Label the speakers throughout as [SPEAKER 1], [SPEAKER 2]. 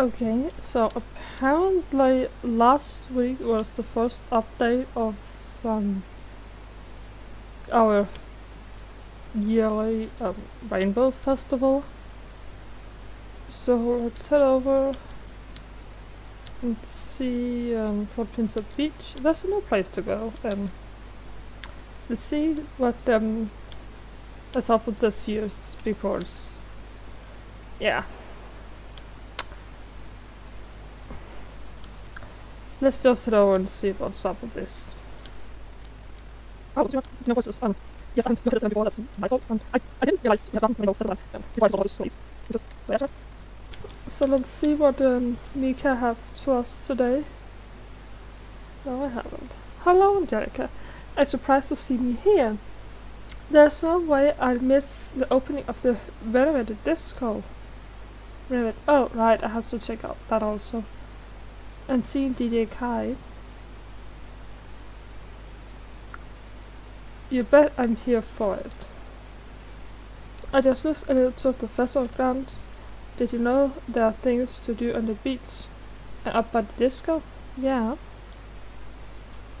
[SPEAKER 1] Okay, so apparently last week was the first update of um, our yearly um, Rainbow Festival. So let's head over and see um, Footprints of Beach. There's no place to go. Um, let's see what um, is up with this year's because, yeah. Let's just throw and see what's up with this. Um, yes, before, that's my fault. I, I didn't realize you had done I please. Just, so let's see what um, Mika have to us today. No, I haven't. Hello, Angelica. I'm surprised to see me here. There's no way I'll miss the opening of the renovated disco. Renovate. Oh, right, I have to check out that also. And see DJ Kai. You bet I'm here for it. I just looked a little towards the festival grounds. Did you know there are things to do on the beach? And up by the disco? Yeah.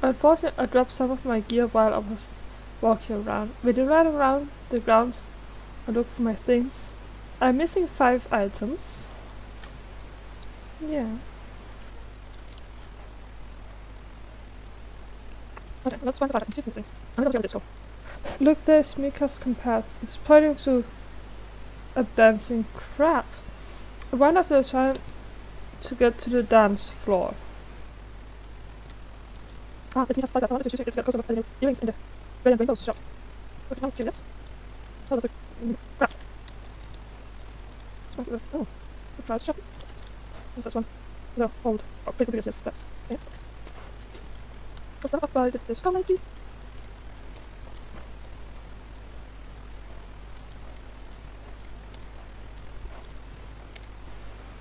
[SPEAKER 1] Unfortunately, I dropped some of my gear while I was walking around. Will you ride around the grounds and look for my things? I'm missing five items. Yeah. Okay, let's find the. She's missing. I'm gonna go to the disco. Look, there's Mika's compass. It's pointing to a dancing crab. One of them trying to get to the dance floor. Ah, it's Mika's slide. I wanted to check it to get closer the earrings in the red and rainbow shop. Okay, now, this. Oh, that's a crab. Like oh, crowd shop. What's this one? No, old. Oh, pretty yes, that's. Yeah. Was that up by the disco maybe?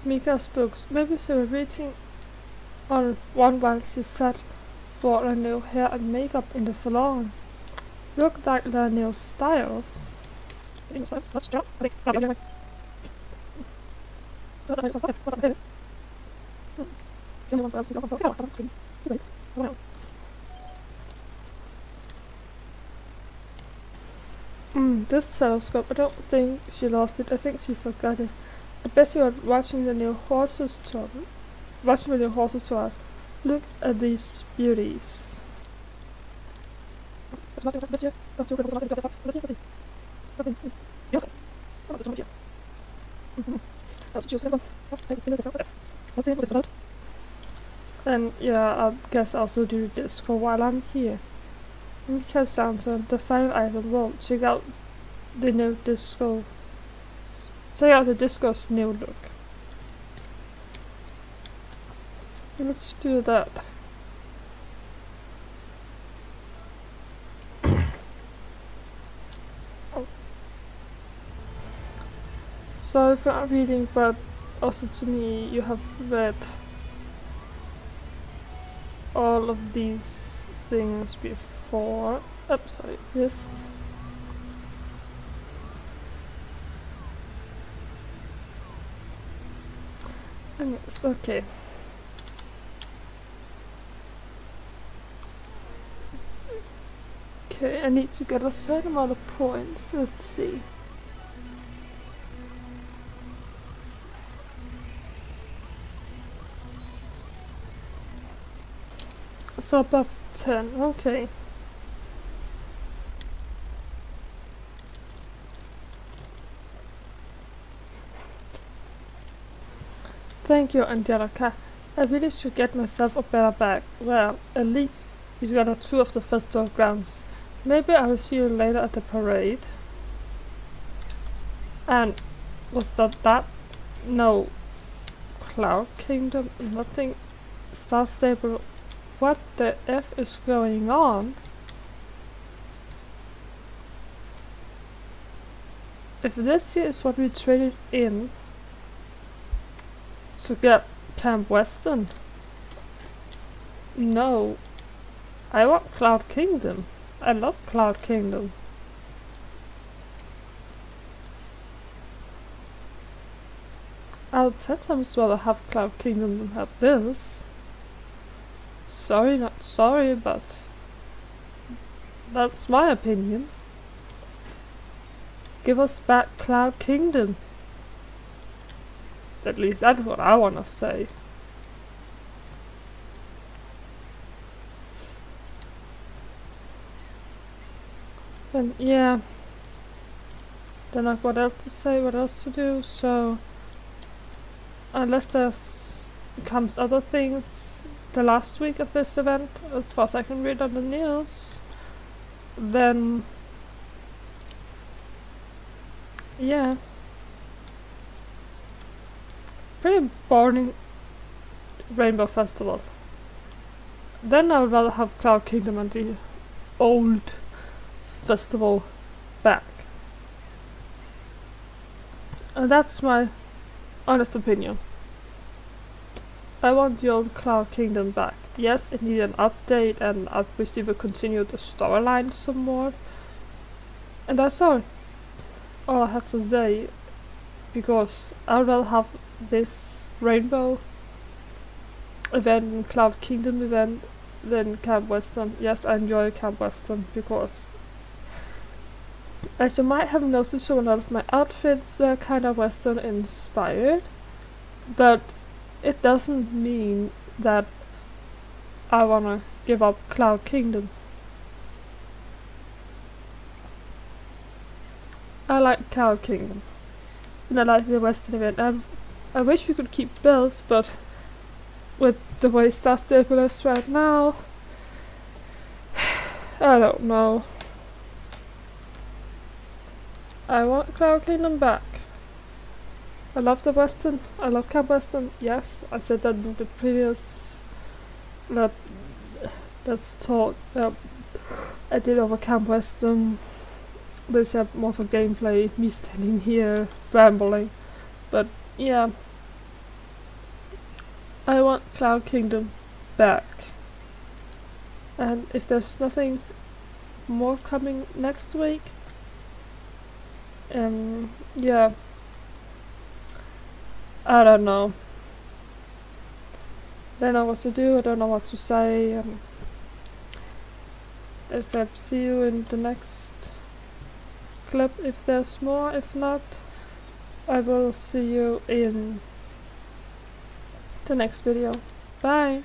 [SPEAKER 1] Mika spokes. Maybe was reaching on one while she sat for a new hair and makeup in the salon. Look like the new styles. Let's jump. I think. So that is what I'm doing. The only one else who got myself out. Anyways, wow. Mm, this telescope, I don't think she lost it, I think she forgot it. I bet you are watching the new horses tour. Watching the new horses tour. Look at these beauties. And yeah, I guess I'll also do disco while I'm here. Because sounds the item won't check out the new disco Check out the disco's new look. Let's do that. Sorry for not reading, but also to me you have read all of these things before. Oops, sorry, missed. Yes, okay. Okay, I need to get a certain amount of points. Let's see. So above 10, okay. Thank you, Angelica. I really should get myself a better bag. Well, at least you got a tour of the festival grounds. Maybe I will see you later at the parade. And was that that? No. Cloud Kingdom? Nothing. Star Stable. What the F is going on? If this here is what we traded in, to get Camp Western. No. I want Cloud Kingdom. I love Cloud Kingdom. I'll ten times rather have Cloud Kingdom than have this. Sorry, not sorry, but that's my opinion. Give us back Cloud Kingdom. At least that's what I want to say. And yeah, don't know what else to say, what else to do, so unless there's comes other things the last week of this event, as far as I can read on the news, then yeah. Pretty boring Rainbow Festival. Then I would rather have Cloud Kingdom and the old festival back. And that's my honest opinion. I want the old Cloud Kingdom back. Yes, it needed an update and I wish they would continue the storyline some more. And that's all. All I had to say. Because I will have this rainbow event and Cloud Kingdom event than Camp Western. Yes, I enjoy Camp Western because as you might have noticed from a lot of my outfits, they're kind of Western inspired, but it doesn't mean that I wanna give up Cloud Kingdom. I like Cloud Kingdom, and I like the Western event. I, I wish we could keep both, but with the way Star Stable right now, I don't know. I want Cloud Kingdom back. I love the Western. I love Camp Western. Yes, I said that in the previous. Let, let's talk. Uh, I did over Camp Western. This have more for gameplay. Me standing here rambling, but yeah. I want Cloud Kingdom back. And if there's nothing more coming next week, um, yeah. I don't know. I don't know what to do, I don't know what to say. Um, except see you in the next clip if there's more. If not, I will see you in the next video. Bye!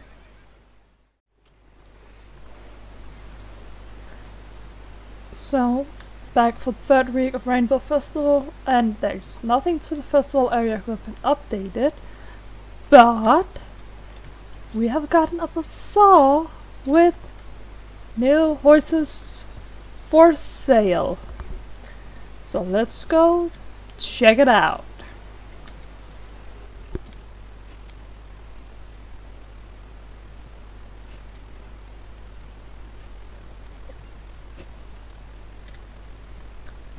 [SPEAKER 1] So, back for the third week of Rainbow Festival and there's nothing to the festival area who have been updated but we have gotten up a bazaar with new horses for sale so let's go check it out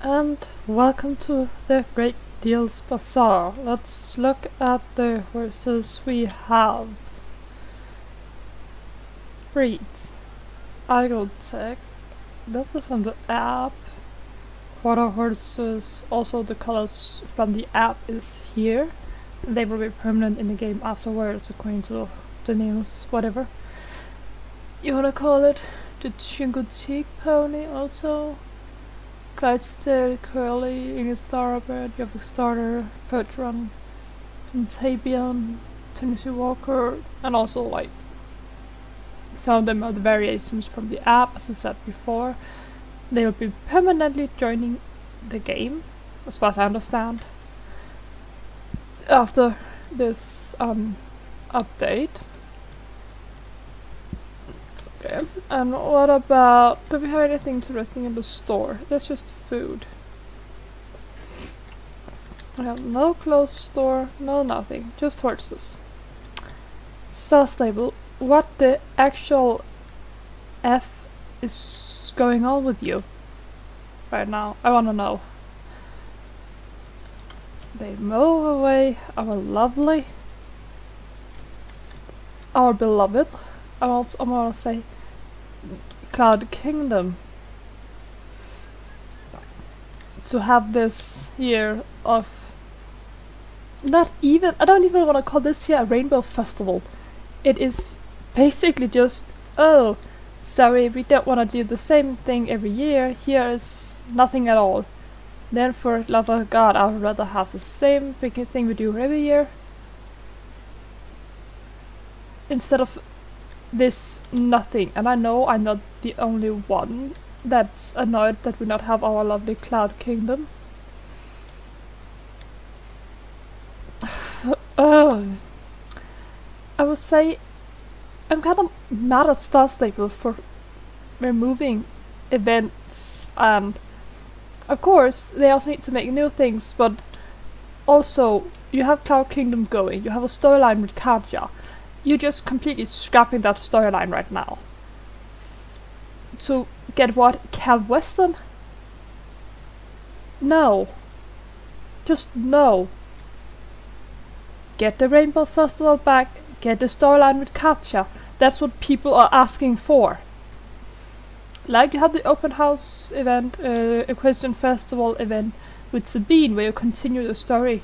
[SPEAKER 1] and welcome to the Great Deals Bazaar. Let's look at the horses we have. Breeds. This is from the app. Quarter horses, also the colors from the app is here. They will be permanent in the game afterwards according to the news, whatever. You wanna call it? The Chincoteague pony also Clydesdale, Curly, have a Starter, Percheron, Tabian, Tennessee Walker, and also like some of them are the variations from the app, as I said before. They will be permanently joining the game, as far as I understand, after this um, update. Okay. And what about... Do we have anything interesting in the store? That's just food. I have no clothes store, no nothing. Just horses. Star stable. What the actual F is going on with you right now? I wanna know. They move away our lovely, our beloved. I want, I want to say Cloud Kingdom to have this year of not even I don't even want to call this here a rainbow festival. It is basically just oh sorry we don't want to do the same thing every year. Here is nothing at all. Then for love of God I would rather have the same big thing we do every year instead of this nothing. And I know I'm not the only one that's annoyed that we not have our lovely cloud kingdom. uh, I will say I'm kind of mad at Star Stable for removing events and of course they also need to make new things but also you have Cloud Kingdom going, you have a storyline with Katja. You're just completely scrapping that storyline right now. To get what? Camp Western? No. Just no. Get the Rainbow Festival back, get the storyline with Katja. That's what people are asking for. Like you had the open house event, uh, Equestrian Festival event with Sabine where you continue the story.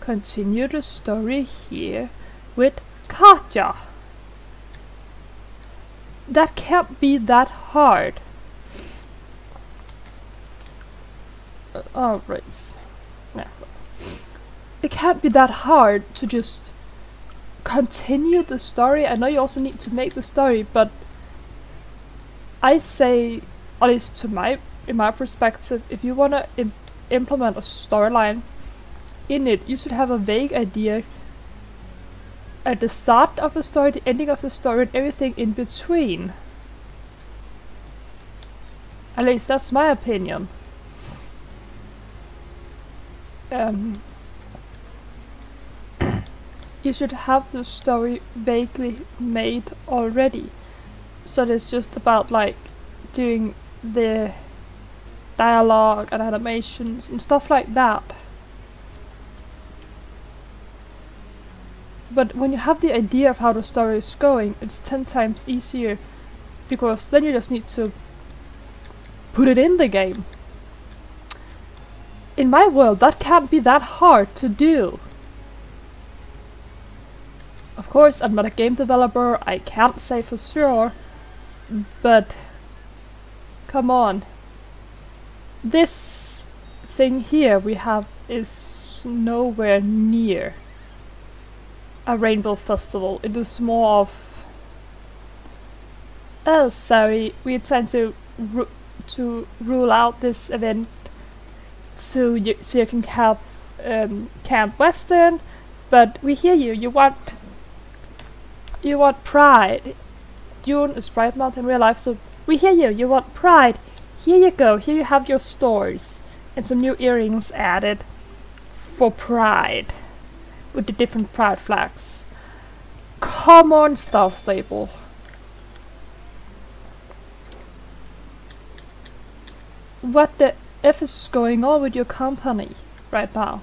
[SPEAKER 1] Continue the story here with Katja. That can't be that hard. Uh, oh, right. Yeah. It can't be that hard to just continue the story. I know you also need to make the story, but I say, at least to my in my perspective, if you want to Im implement a storyline in it, you should have a vague idea at the start of the story, the ending of the story, and everything in between. At least that's my opinion. Um, you should have the story vaguely made already. So it's just about like doing the dialogue and animations and stuff like that. But when you have the idea of how the story is going, it's ten times easier because then you just need to put it in the game. In my world, that can't be that hard to do. Of course, I'm not a game developer, I can't say for sure, but come on. This thing here we have is nowhere near a rainbow festival. It is more of oh sorry, we're trying to ru to rule out this event so you so you can have um, Camp Western, but we hear you. You want you want pride. June is Pride Month in real life, so we hear you. You want pride. Here you go. Here you have your stores and some new earrings added for pride with the different pride flags. Come on, Star Stable. What the F is going on with your company right now?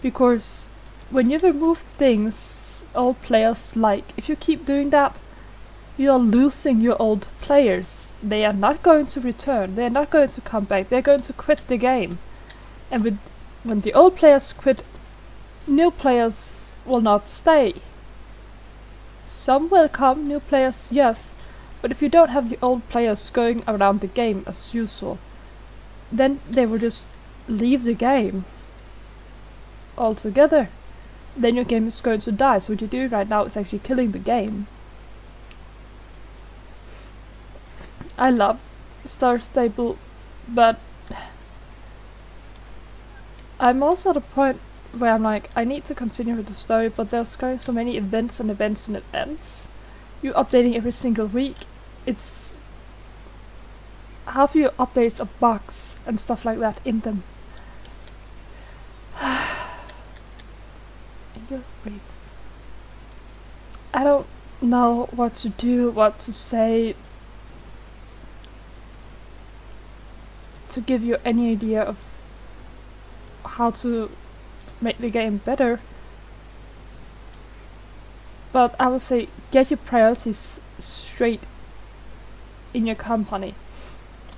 [SPEAKER 1] Because when you remove things old players like, if you keep doing that, you are losing your old players. They are not going to return. They are not going to come back. They're going to quit the game. And with when the old players quit, new players will not stay. Some will come, new players, yes, but if you don't have the old players going around the game as usual, then they will just leave the game altogether. Then your game is going to die, so what you do right now is actually killing the game. I love Star Stable, but I'm also at a point where I'm like, I need to continue with the story, but there's going so many events and events and events. You updating every single week. It's half your updates are bugs and stuff like that in them. I don't know what to do, what to say to give you any idea of how to make the game better. But I would say get your priorities straight in your company.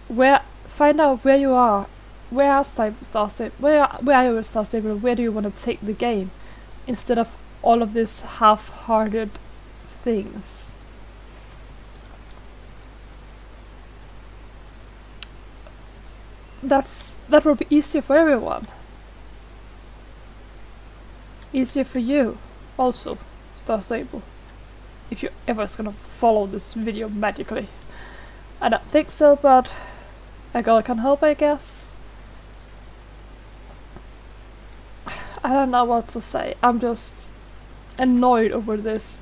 [SPEAKER 1] Where find out where you are where are Star, Stable? Where where are you with Star Stable? Where do you want to take the game, instead of all of this half-hearted things? That's that will be easier for everyone. Easier for you, also, Star Stable. If you ever is gonna follow this video magically. I don't think so, but a girl can help, I guess. I don't know what to say. I'm just annoyed over this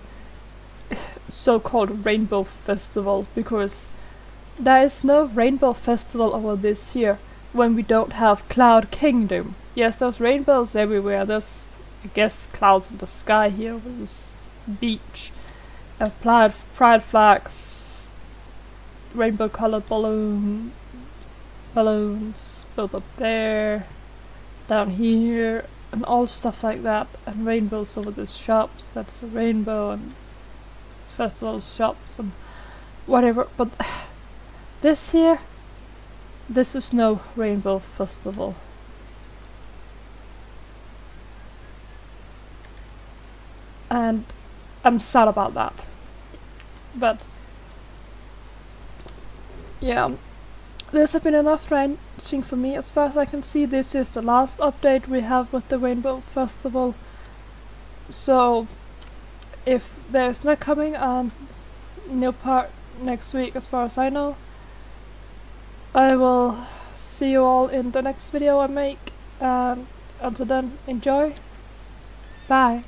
[SPEAKER 1] so-called rainbow festival because there is no rainbow festival over this here when we don't have Cloud Kingdom. Yes, there's rainbows everywhere. There's, I guess, clouds in the sky here with this beach. Uh, pride, pride flags, rainbow colored balloon, balloons, both up there, down here, and all stuff like that. And rainbows over the shops. That's a rainbow and festival shops and whatever. But this here this is no rainbow festival. And I'm sad about that. But yeah, this has been enough ranching for me. As far as I can see, this is the last update we have with the Rainbow Festival. So, if there's not coming um, a new part next week, as far as I know, I will see you all in the next video I make and until then enjoy bye